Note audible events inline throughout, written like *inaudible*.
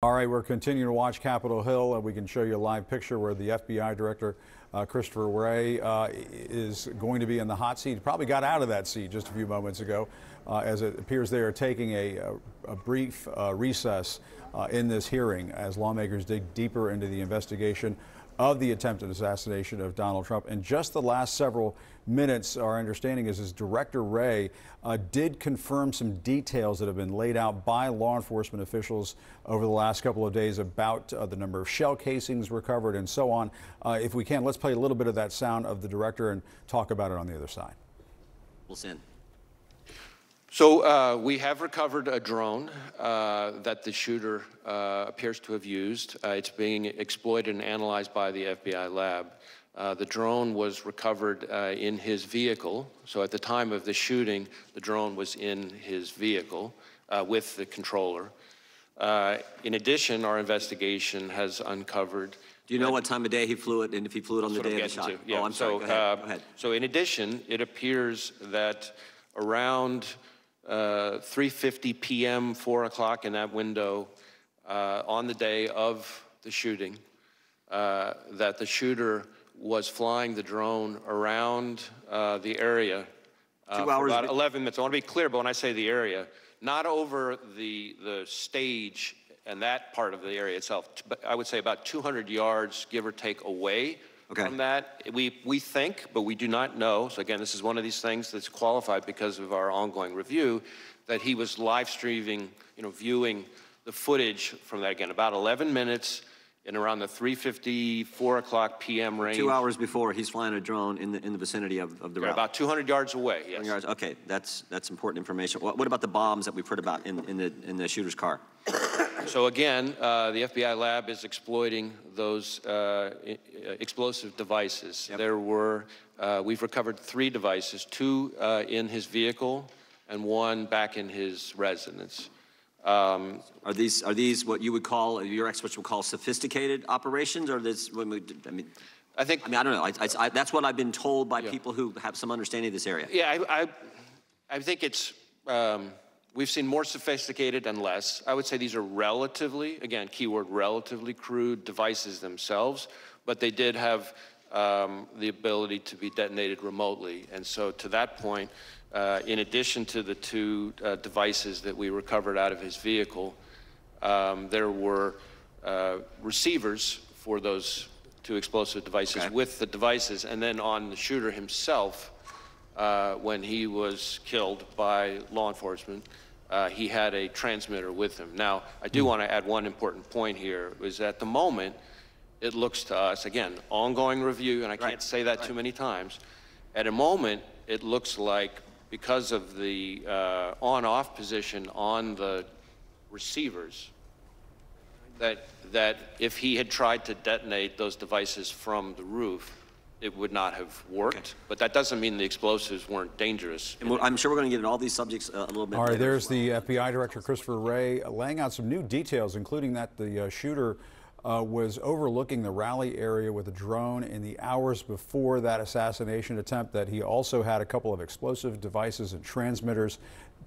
All right, we're continuing to watch Capitol Hill, and we can show you a live picture where the FBI director, uh, Christopher Wray, uh, is going to be in the hot seat. Probably got out of that seat just a few moments ago, uh, as it appears they are taking a, a, a brief uh, recess uh, in this hearing as lawmakers dig deeper into the investigation of the attempted assassination of Donald Trump. In just the last several minutes, our understanding is, is Director Wray uh, did confirm some details that have been laid out by law enforcement officials over the last couple of days about uh, the number of shell casings recovered and so on. Uh, if we can, let's play a little bit of that sound of the director and talk about it on the other side. We'll send. So uh, we have recovered a drone uh, that the shooter uh, appears to have used. Uh, it's being exploited and analyzed by the FBI lab. Uh, the drone was recovered uh, in his vehicle. So at the time of the shooting, the drone was in his vehicle with the controller. in addition, our investigation has uncovered. Do you know what time of day he flew it, and if he flew it on the day of the shot? To. Yeah. Oh, I'm so, sorry. Go ahead. Go ahead. So in addition, it appears that around uh, 3.50 p.m., 4 o'clock in that window uh, on the day of the shooting, uh, that the shooter was flying the drone around uh, the area uh, Two hours about 11 minutes. I want to be clear, but when I say the area, not over the, the stage and that part of the area itself, but I would say about 200 yards, give or take, away okay. from that. We, we think, but we do not know. So again, this is one of these things that's qualified because of our ongoing review, that he was live streaming, you know, viewing the footage from that again, about 11 minutes in around the 3:50, 4 o'clock p.m. range. Two hours before, he's flying a drone in the in the vicinity of, of the yeah, About 200 yards away. Yes. Yards. Okay, that's that's important information. What, what, about the bombs that we've heard about in, in the in the shooter's car? So again, uh, the FBI lab is exploiting those uh, explosive devices. Yep. There were, uh, we've recovered three devices, two uh, in his vehicle and one back in his residence. Um, are these are these what you would call your experts would call sophisticated operations, or this? I mean, I think. I mean, I don't know. I, I, I, that's what I've been told by yeah. people who have some understanding of this area. Yeah, I, I, think it's. Um, We've seen more sophisticated and less. I would say these are relatively, again, keyword relatively crude devices themselves, but they did have um, the ability to be detonated remotely. And so to that point, uh, in addition to the two uh, devices that we recovered out of his vehicle, um, there were uh, receivers for those two explosive devices okay. with the devices. And then on the shooter himself, uh, when he was killed by law enforcement, uh, he had a transmitter with him. Now, I do hmm. want to add one important point here, is at the moment, it looks to us, again, ongoing review, and I can't say that right. too many times. At a moment, it looks like because of the uh, on-off position on the receivers, that, that if he had tried to detonate those devices from the roof, it would not have worked. Okay. But that doesn't mean the explosives weren't dangerous. And I'm sure we're going to get into all these subjects uh, a little bit. All right, there's well. the FBI Director Christopher Wray laying out some new details, including that the uh, shooter uh, was overlooking the rally area with a drone in the hours before that assassination attempt, that he also had a couple of explosive devices and transmitters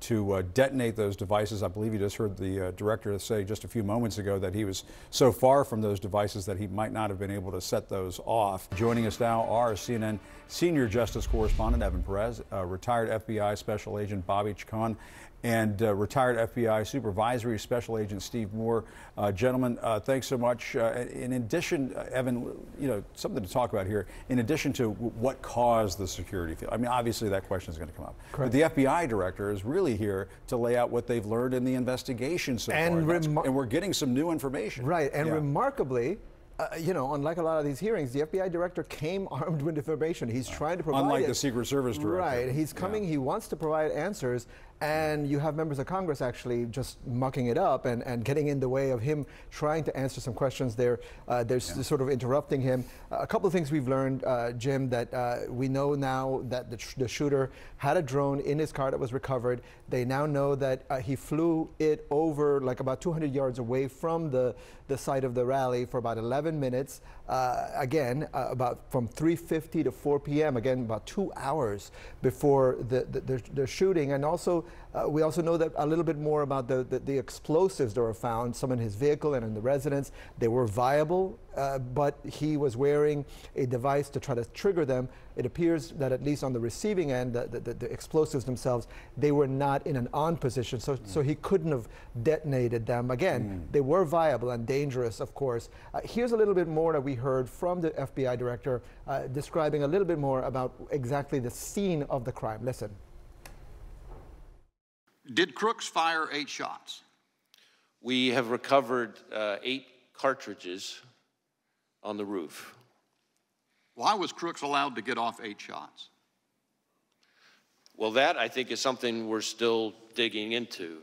to uh, detonate those devices. I believe you just heard the uh, director say just a few moments ago that he was so far from those devices that he might not have been able to set those off. Joining us now are CNN senior justice correspondent Evan Perez, uh, retired FBI special agent Bobby Chacon, and uh, retired FBI Supervisory Special Agent Steve Moore. Uh, gentlemen, uh, thanks so much. Uh, in addition, uh, Evan, you know, something to talk about here, in addition to what caused the security failure. I mean, obviously that question is going to come up. Correct. But the FBI director is really here to lay out what they've learned in the investigation so and far. and we're getting some new information. Right, and yeah. remarkably, uh, you know, unlike a lot of these hearings, the FBI director came *laughs* armed with information. He's trying to provide. Unlike it. the Secret Service director. Right. He's coming. Yeah. He wants to provide answers, and you have members of Congress actually just mucking it up and, and getting in the way of him trying to answer some questions. There, uh, they're yeah. sort of interrupting him. Uh, a couple of things we've learned, uh, Jim, that uh, we know now that the, the, shooter had a drone in his car that was recovered. They now know that uh, he flew it over like about 200 yards away from the, the site of the rally for about 11 minutes. Uh, again, about from 3:50 to 4 p.m. Again, about two hours before the, the, the, the shooting, and also uh, we also know that a little bit more about the, the, the, explosives that were found, some in his vehicle and in the residence. They were viable, uh, but he was wearing a device to try to trigger them. It appears that at least on the receiving end, the, the, the explosives themselves, they were not in an on position, so, mm. so he couldn't have detonated them. Again, mm. they were viable and dangerous, of course. Uh, here's a little bit more that we heard from the FBI director uh, describing a little bit more about exactly the scene of the crime. Listen. Did Crooks fire eight shots? We have recovered uh, eight cartridges on the roof. Why was Crooks allowed to get off eight shots? Well, that I think is something we're still digging into.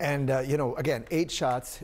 And, uh, you know, again, eight shots.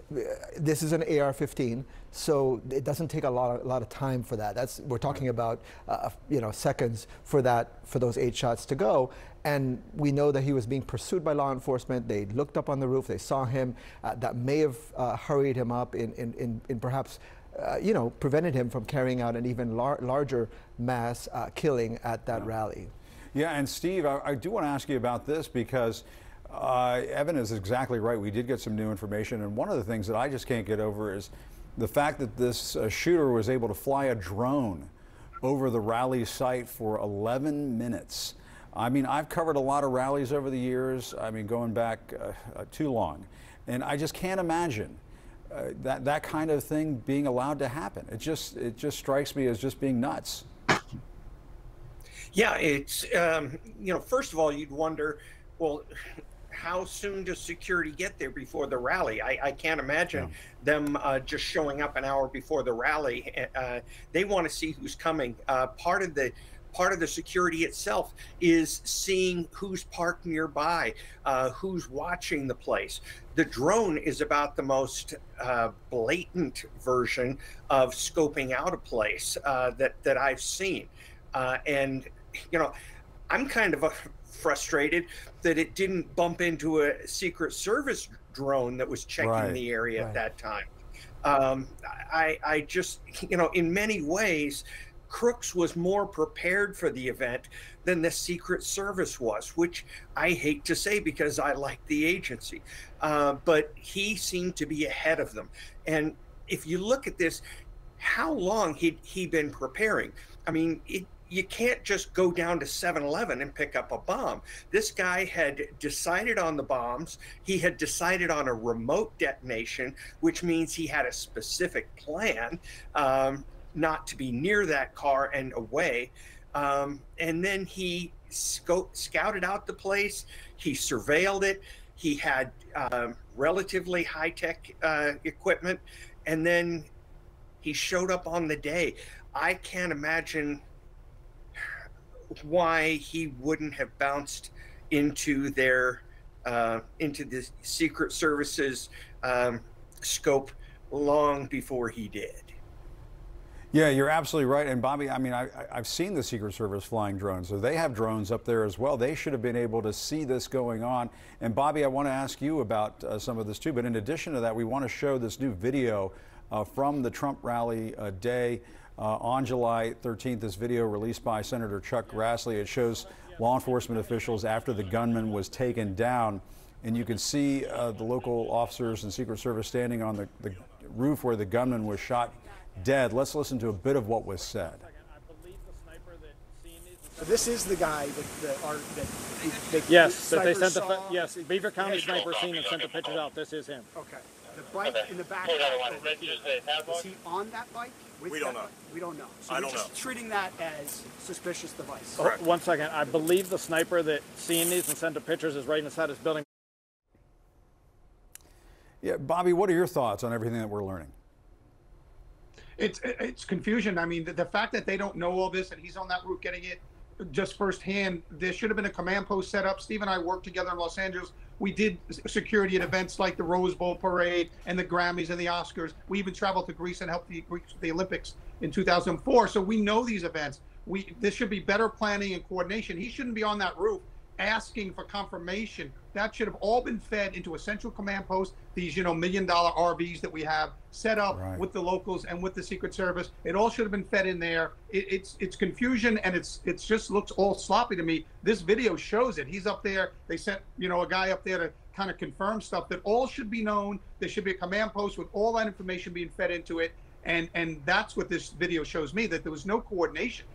This is an AR 15, so it doesn't take a lot of, a lot of time for that. That's, we're talking about, uh, you know, seconds for that, for those eight shots to go. And we know that he was being pursued by law enforcement. They looked up on the roof, they saw him. Uh, that may have uh, hurried him up in, in, in, in perhaps. Uh, you know, prevented him from carrying out an even lar larger mass uh, killing at that yeah. rally. Yeah, and Steve, I, I do want to ask you about this because uh, Evan is exactly right. We did get some new information, and one of the things that I just can't get over is the fact that this uh, shooter was able to fly a drone over the rally site for 11 minutes. I mean, I've covered a lot of rallies over the years. I mean, going back uh, uh too long, and I just can't imagine. Uh, that that kind of thing being allowed to happen. It just it just strikes me as just being nuts. Yeah, it's um, you know, first of all, you'd wonder, well, how soon does security get there before the rally? I, I can't imagine yeah. them uh, just showing up an hour before the rally. Uh, they want to see who's coming. Uh, part of the part of the security itself is seeing who's parked nearby, uh, who's watching the place. The drone is about the most uh, blatant version of scoping out a place uh, that that I've seen, and you know. I'm kind of a frustrated that it didn't bump into a Secret Service drone that was checking right, the area right. at that time. Um, I, I just, you know, in many ways, Crooks was more prepared for the event than the Secret Service was, which I hate to say because I like the agency. Uh, but he seemed to be ahead of them. And if you look at this, how long he'd he been preparing? I mean, it, you can't just go down to 7-Eleven and pick up a bomb. This guy had decided on the bombs. He had decided on a remote detonation, which means he had a specific plan um, not to be near that car and away. Um, and then he sco- scouted out the place. He surveilled it. He had um, relatively high tech uh, equipment, and then he showed up on the day. I can't imagine why he wouldn't have bounced into their uh, into the Secret Service's um, scope long before he did. Yeah, you're absolutely right. And Bobby, I mean, I, have seen the Secret Service flying drones, so they have drones up there as well. They should have been able to see this going on. And Bobby, I want to ask you about uh, some of this too. But in addition to that, we want to show this new video uh, from the Trump rally uh, day. Uh, on July 13th, this video released by Senator Chuck Grassley, it shows law enforcement officials after the gunman was taken down. And you can see uh, the local officers and Secret Service standing on the, the roof where the gunman was shot dead. Let's listen to a bit of what was said. This is the guy that, that are that, that yes, that they sent the yes Beaver County sniper scene and sent the pictures out. This is him. Okay. The bike in the back. Is he on that bike? we don't know. Bike? We don't know. So I don't just know. treating that as suspicious device. Oh, one second. I believe the sniper that seen these and sent the pictures is right inside this building. Yeah, Bobby, what are your thoughts on everything that we're learning? It's it's confusion. I mean, the, the fact that they don't know all this and he's on that route getting it just firsthand. There should have been a command post set up. Steve and I worked together in Los Angeles we did security at events like the Rose Bowl parade and the Grammys and the Oscars. We even traveled to Greece and helped the Greeks with the Olympics in 2004. So we know these events. We this should be better planning and coordination. He shouldn't be on that roof asking for confirmation. That should have all been fed into a central command post. These, you know, million dollar RVs that we have set up Right. with the locals and with the Secret Service. It all should have been fed in there. It, it's it's confusion and it's it's just looks all sloppy to me. This video shows it. He's up there. They sent you know a guy up there to kind of confirm stuff that all should be known. There should be a command post with all that information being fed into it. And and that's what this video shows me that there was no coordination.